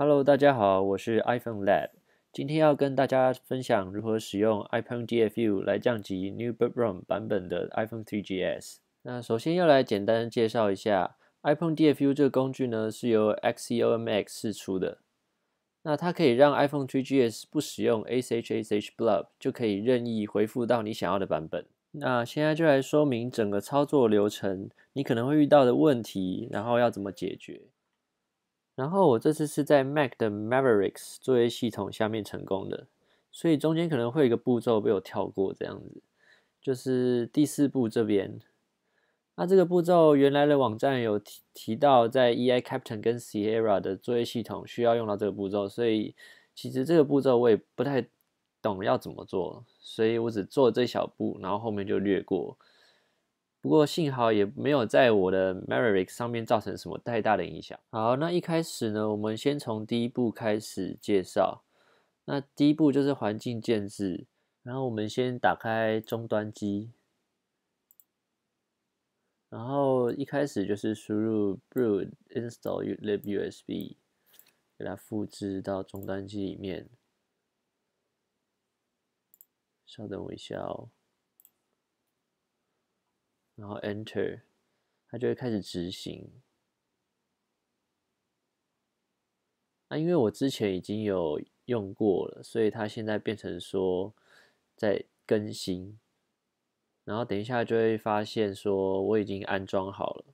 Hello，大家好，我是 iPhone Lab。今天要跟大家分享如何使用 iPhone DFU 来降级 New Boot ROM 版本的 iPhone 3GS。那首先要来简单介绍一下 iPhone DFU 这个工具呢，是由 XCOMX 释出的。那它可以让 iPhone 3GS 不使用 ACH/ACH Blob 就可以任意回复到你想要的版本。那现在就来说明整个操作流程，你可能会遇到的问题，然后要怎么解决。然后我这次是在 Mac 的 Mavericks 作业系统下面成功的，所以中间可能会有一个步骤被我跳过，这样子，就是第四步这边。那这个步骤原来的网站有提提到，在 EI Captain 跟 Sierra 的作业系统需要用到这个步骤，所以其实这个步骤我也不太懂要怎么做，所以我只做这小步，然后后面就略过。不过幸好也没有在我的 Maverick 上面造成什么太大的影响。好，那一开始呢，我们先从第一步开始介绍。那第一步就是环境建置，然后我们先打开终端机，然后一开始就是输入 `brew install libusb，给它复制到终端机里面。稍等我一下哦。然后 Enter，它就会开始执行。那因为我之前已经有用过了，所以它现在变成说在更新。然后等一下就会发现说我已经安装好了，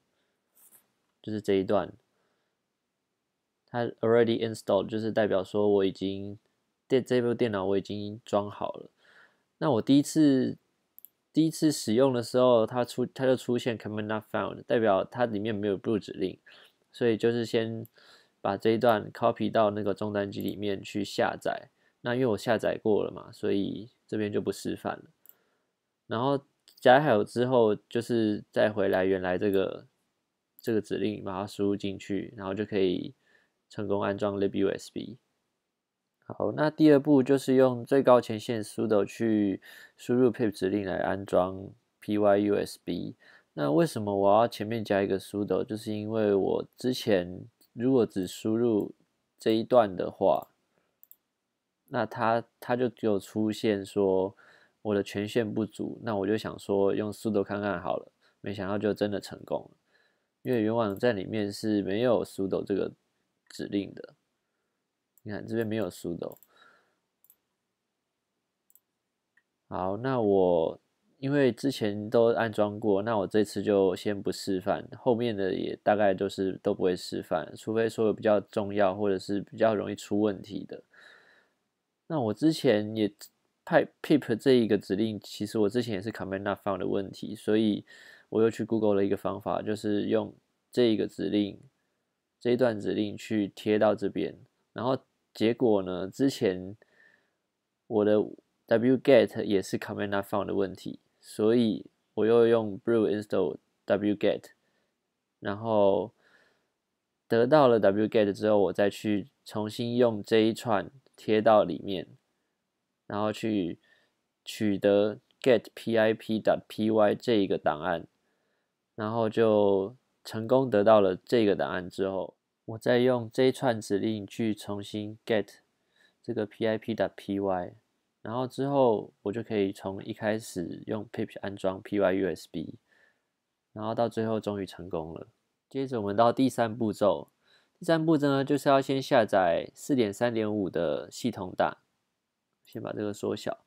就是这一段，它 already installed，就是代表说我已经电这部电脑我已经装好了。那我第一次。第一次使用的时候，它出它就出现 command not found，代表它里面没有 boot 指令，所以就是先把这一段 copy 到那个终端机里面去下载。那因为我下载过了嘛，所以这边就不示范了。然后加好之后，就是再回来原来这个这个指令，把它输入进去，然后就可以成功安装 libusb。好，那第二步就是用最高前线 sudo 去输入 pip 指令来安装 pyusb。那为什么我要前面加一个 sudo？就是因为我之前如果只输入这一段的话，那它它就只有出现说我的权限不足。那我就想说用 sudo 看看好了，没想到就真的成功了。因为原网站里面是没有 sudo 这个指令的。你看这边没有 sudo。好，那我因为之前都安装过，那我这次就先不示范，后面的也大概都是都不会示范，除非说有比较重要或者是比较容易出问题的。那我之前也派 pip 这一个指令，其实我之前也是 command not found 的问题，所以我又去 Google 了一个方法，就是用这一个指令这一段指令去贴到这边，然后。结果呢？之前我的 wget 也是 command not found 的问题，所以我又用 brew install wget，然后得到了 wget 之后，我再去重新用这一串贴到里面，然后去取得 get pip.py 这一个档案，然后就成功得到了这个档案之后。我再用这一串指令去重新 get 这个 pip 的 py，然后之后我就可以从一开始用 pip 安装 pyusb，然后到最后终于成功了。接着我们到第三步骤，第三步骤呢就是要先下载四点三点五的系统档，先把这个缩小，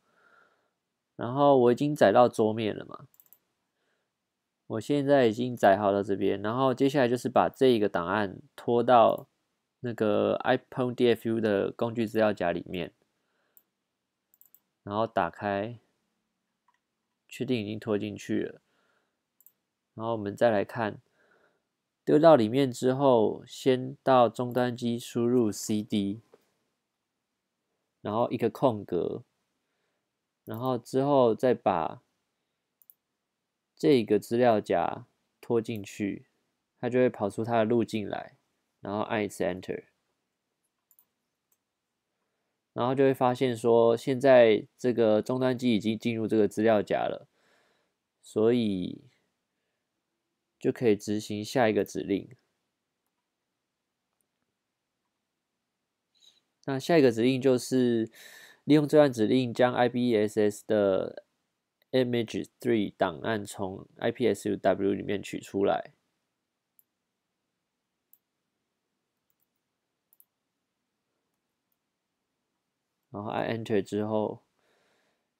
然后我已经载到桌面了嘛。我现在已经载好了这边，然后接下来就是把这一个档案拖到那个 iPhone DFU 的工具资料夹里面，然后打开，确定已经拖进去了，然后我们再来看，丢到里面之后，先到终端机输入 CD，然后一个空格，然后之后再把。这个资料夹拖进去，它就会跑出它的路径来，然后按一次 Enter，然后就会发现说，现在这个终端机已经进入这个资料夹了，所以就可以执行下一个指令。那下一个指令就是利用这段指令将 IBSS 的 image three 档案从 ipsuw 里面取出来，然后按 Enter 之后，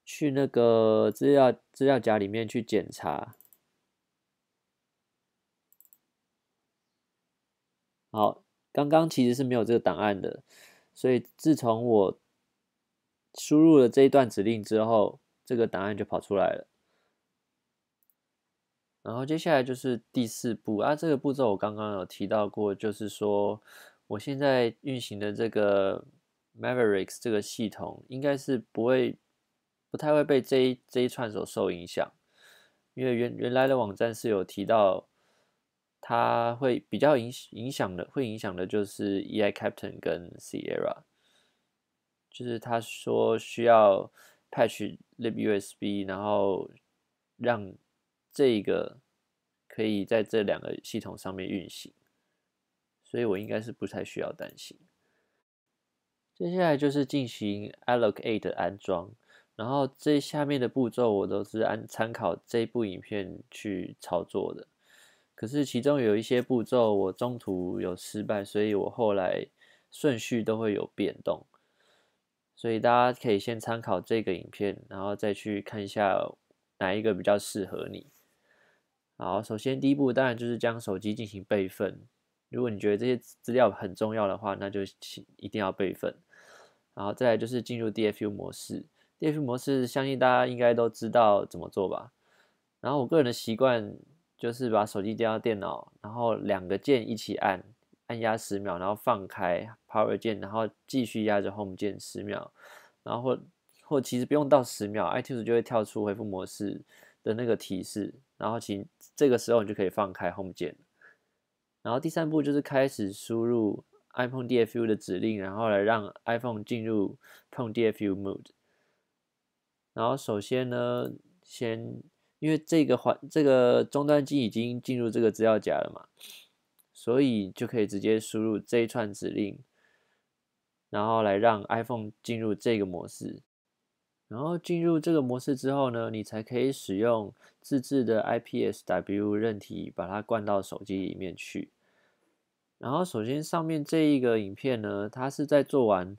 去那个资料资料夹里面去检查。好，刚刚其实是没有这个档案的，所以自从我输入了这一段指令之后，这个答案就跑出来了。然后接下来就是第四步啊，这个步骤我刚刚有提到过，就是说我现在运行的这个 Mavericks 这个系统，应该是不会不太会被这一这一串所受影响，因为原原来的网站是有提到。它会比较影影响的，会影响的就是 EI Captain 跟 Sierra，就是他说需要 patch libUSB，然后让这个可以在这两个系统上面运行，所以我应该是不太需要担心。接下来就是进行 allocate 安装，然后这下面的步骤我都是按参考这部影片去操作的。可是其中有一些步骤我中途有失败，所以我后来顺序都会有变动，所以大家可以先参考这个影片，然后再去看一下哪一个比较适合你。好，首先第一步当然就是将手机进行备份，如果你觉得这些资料很重要的话，那就一定要备份。然后再来就是进入 DFU 模式，DFU 模式相信大家应该都知道怎么做吧。然后我个人的习惯。就是把手机接到电脑，然后两个键一起按，按压十秒，然后放开 Power 键，然后继续压着 Home 键十秒，然后或或其实不用到十秒，iTunes 就会跳出恢复模式的那个提示，然后其这个时候你就可以放开 Home 键。然后第三步就是开始输入 iPhone DFU 的指令，然后来让 iPhone 进入 Phone DFU Mode。然后首先呢，先。因为这个环这个终端机已经进入这个资料夹了嘛，所以就可以直接输入这一串指令，然后来让 iPhone 进入这个模式。然后进入这个模式之后呢，你才可以使用自制的 IPSW 韧体把它灌到手机里面去。然后首先上面这一个影片呢，它是在做完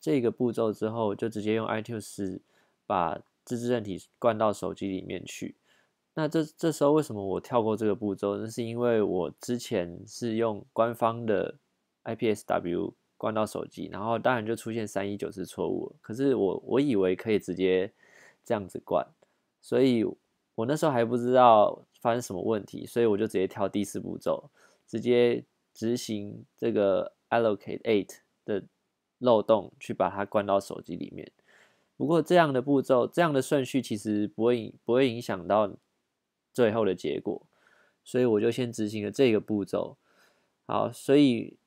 这个步骤之后，就直接用 iTunes 把。自制韧体灌到手机里面去，那这这时候为什么我跳过这个步骤？那是因为我之前是用官方的 IPSW 关到手机，然后当然就出现三一九是错误。可是我我以为可以直接这样子灌，所以我那时候还不知道发生什么问题，所以我就直接跳第四步骤，直接执行这个 allocate eight 的漏洞，去把它灌到手机里面。不过这样的步骤，这样的顺序其实不会不会影响到最后的结果，所以我就先执行了这个步骤。好，所以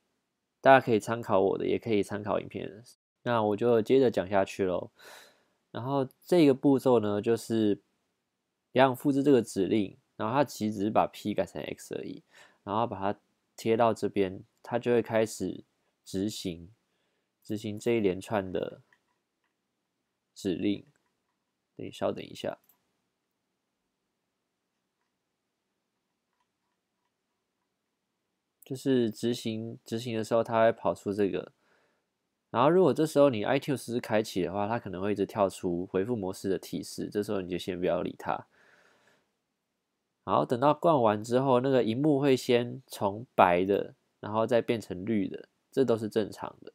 大家可以参考我的，也可以参考影片。那我就接着讲下去喽。然后这个步骤呢，就是一样复制这个指令，然后它其实只是把 P 改成 X 而已，然后把它贴到这边，它就会开始执行执行这一连串的。指令，等稍等一下，就是执行执行的时候，它会跑出这个。然后，如果这时候你 iTunes 开启的话，它可能会一直跳出回复模式的提示。这时候你就先不要理它。好，等到灌完之后，那个荧幕会先从白的，然后再变成绿的，这都是正常的。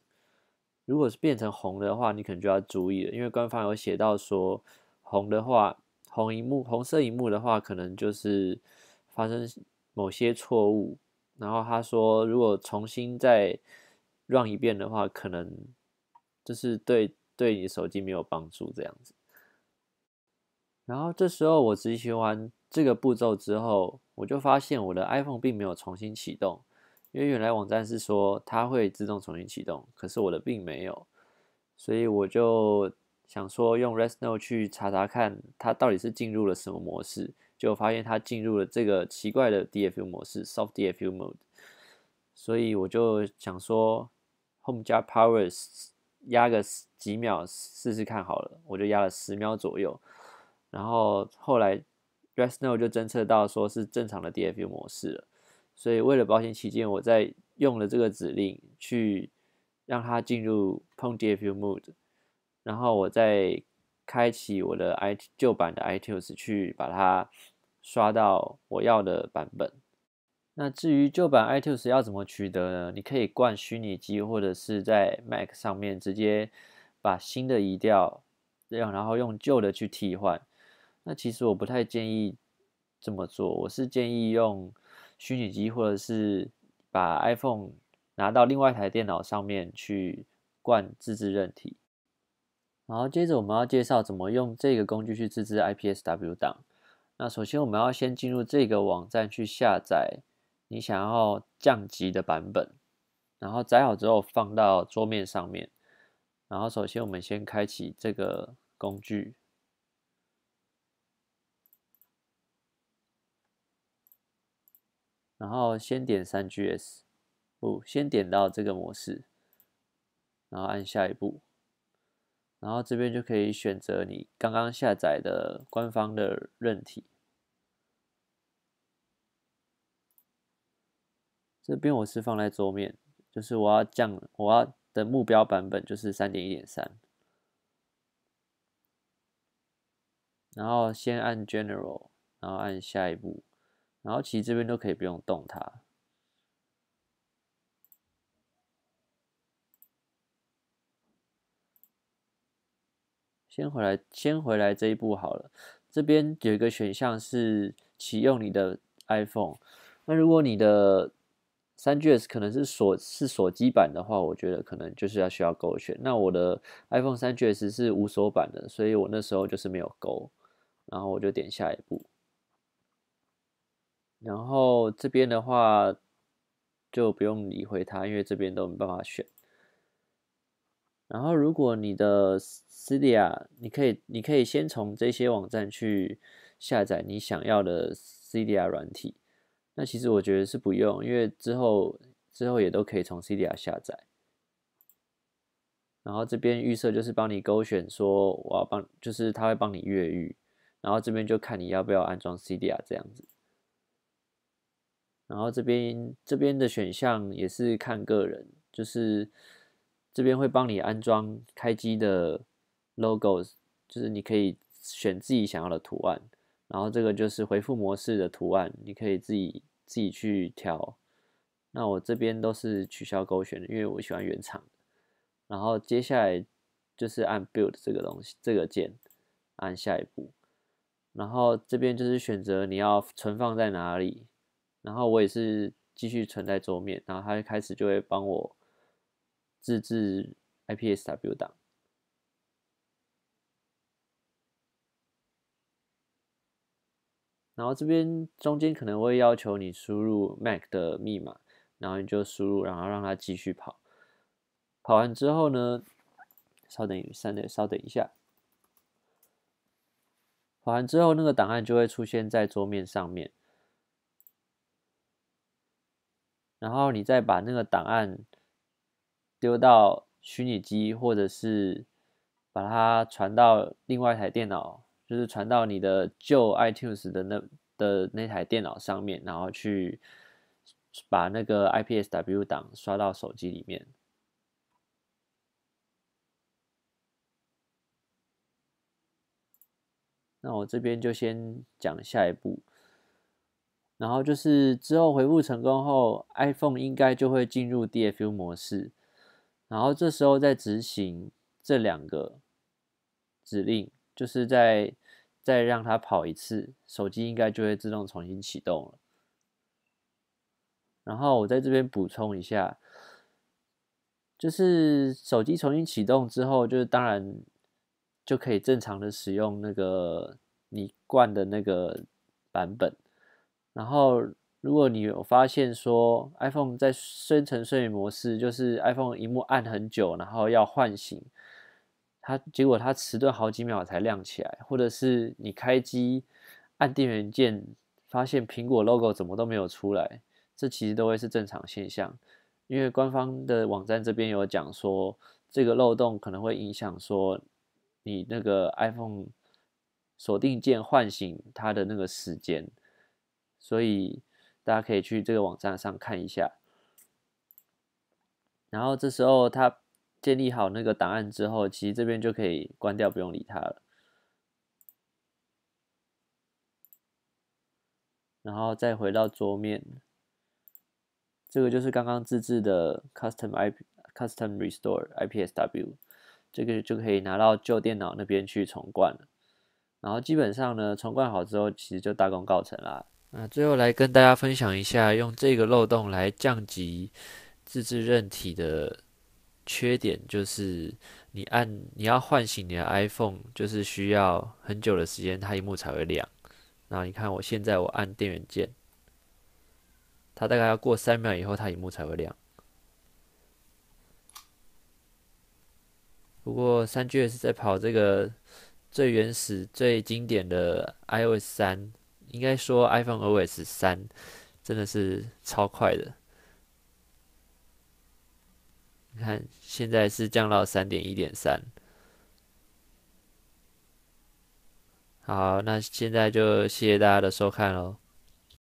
如果是变成红的话，你可能就要注意了，因为官方有写到说，红的话，红荧幕、红色荧幕的话，可能就是发生某些错误。然后他说，如果重新再 run 一遍的话，可能就是对对你手机没有帮助这样子。然后这时候我执行完这个步骤之后，我就发现我的 iPhone 并没有重新启动。因为原来网站是说它会自动重新启动，可是我的并没有，所以我就想说用 r e s t n o 去查查看它到底是进入了什么模式，就发现它进入了这个奇怪的 DFU 模式 （Soft DFU Mode），所以我就想说 Home 加 Power 压个几秒试试看好了，我就压了十秒左右，然后后来 rest now 就侦测到说是正常的 DFU 模式了，所以为了保险起见，我在用了这个指令去让它进入 Pong DFU mode，然后我再开启我的 i 旧版的 iTunes 去把它刷到我要的版本。那至于旧版 iTunes 要怎么取得呢？你可以灌虚拟机，或者是在 Mac 上面直接把新的移掉，这样然后用旧的去替换。那其实我不太建议这么做，我是建议用虚拟机，或者是把 iPhone 拿到另外一台电脑上面去灌自制韧体。然后接着我们要介绍怎么用这个工具去自制 IPSW 档。那首先我们要先进入这个网站去下载。你想要降级的版本，然后载好之后放到桌面上面。然后首先我们先开启这个工具，然后先点三 GS，不，先点到这个模式，然后按下一步，然后这边就可以选择你刚刚下载的官方的韧体。这边我是放在桌面，就是我要降，我要的目标版本就是三点一点三，然后先按 General，然后按下一步，然后其实这边都可以不用动它。先回来，先回来这一步好了。这边有一个选项是启用你的 iPhone，那如果你的三 GS 可能是锁是锁机版的话，我觉得可能就是要需要勾选。那我的 iPhone 三 GS 是无锁版的，所以我那时候就是没有勾，然后我就点下一步。然后这边的话就不用理会它，因为这边都没办法选。然后如果你的 Cydia，你可以你可以先从这些网站去下载你想要的 Cydia 软体。那其实我觉得是不用，因为之后之后也都可以从 CDR 下载。然后这边预设就是帮你勾选说我要帮，就是他会帮你越狱，然后这边就看你要不要安装 CDR 这样子。然后这边这边的选项也是看个人，就是这边会帮你安装开机的 logos，就是你可以选自己想要的图案。然后这个就是回复模式的图案，你可以自己自己去调。那我这边都是取消勾选的，因为我喜欢原厂。然后接下来就是按 Build 这个东西，这个键按下一步。然后这边就是选择你要存放在哪里。然后我也是继续存在桌面，然后它开始就会帮我自制 IPSW 档。然后这边中间可能会要求你输入 Mac 的密码，然后你就输入，然后让它继续跑。跑完之后呢，稍等，稍等，稍等一下。跑完之后，那个档案就会出现在桌面上面。然后你再把那个档案丢到虚拟机，或者是把它传到另外一台电脑。就是传到你的旧 iTunes 的那的那台电脑上面，然后去把那个 IPSW 档刷到手机里面。那我这边就先讲下一步，然后就是之后回复成功后，iPhone 应该就会进入 DFU 模式，然后这时候再执行这两个指令。就是在再让它跑一次，手机应该就会自动重新启动了。然后我在这边补充一下，就是手机重新启动之后，就是当然就可以正常的使用那个你灌的那个版本。然后如果你有发现说 iPhone 在深层睡眠模式，就是 iPhone 荧幕按很久，然后要唤醒。它结果它迟钝好几秒才亮起来，或者是你开机按电源键，发现苹果 logo 怎么都没有出来，这其实都会是正常现象。因为官方的网站这边有讲说，这个漏洞可能会影响说你那个 iPhone 锁定键唤醒它的那个时间，所以大家可以去这个网站上看一下。然后这时候他建立好那个档案之后，其实这边就可以关掉，不用理它了。然后再回到桌面，这个就是刚刚自制的 Custom IP Custom Restore IPSW，这个就可以拿到旧电脑那边去重灌了。然后基本上呢，重灌好之后，其实就大功告成啦。那最后来跟大家分享一下，用这个漏洞来降级自制韧体的缺点，就是你按你要唤醒你的 iPhone，就是需要很久的时间，它荧幕才会亮。那你看，我现在我按电源键，它大概要过三秒以后，它荧幕才会亮。不过三 GS 在跑这个最原始、最经典的 iOS 三，应该说 iPhone OS 三，真的是超快的。你看，现在是降到三点一点三。好，那现在就谢谢大家的收看喽。